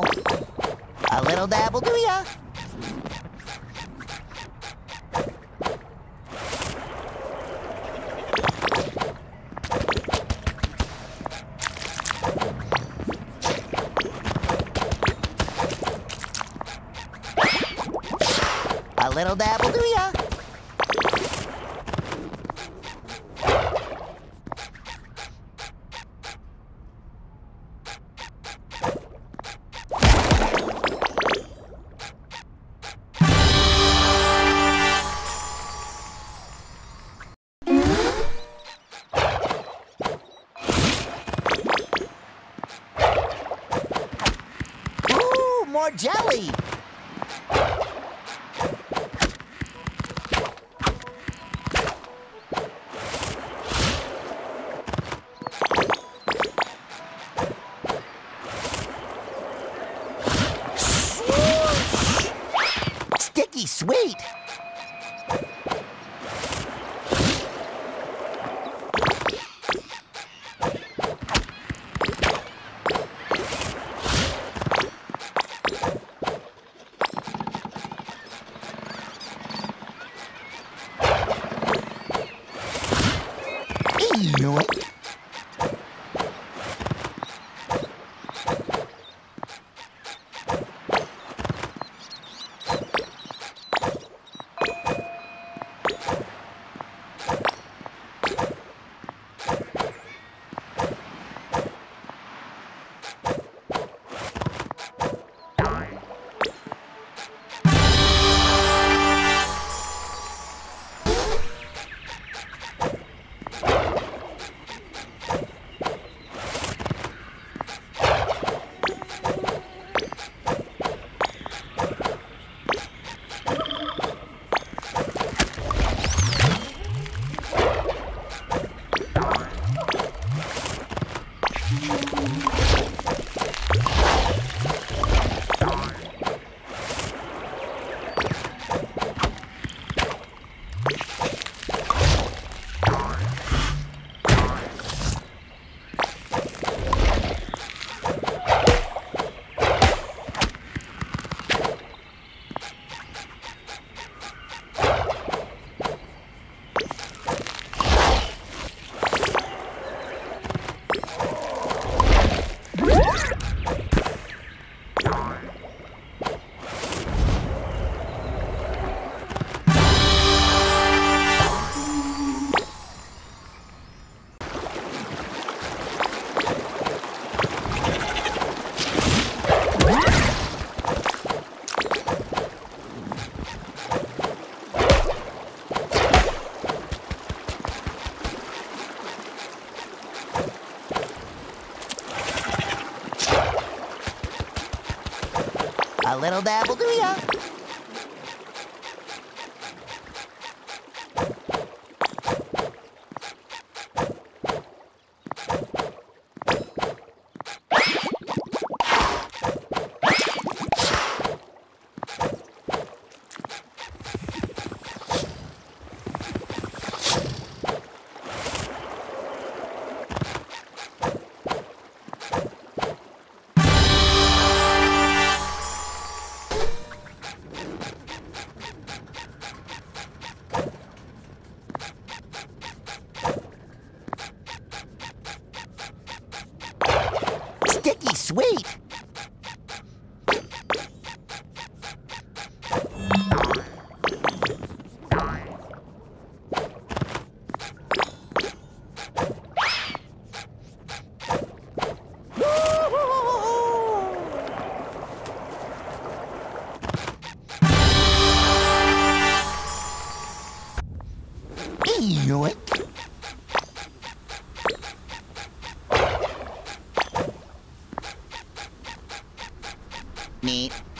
personal. A little dab will do ya. A little dab will do ya. Jelly. Sticky sweet. Yoink. A little dab will do ya. Neat.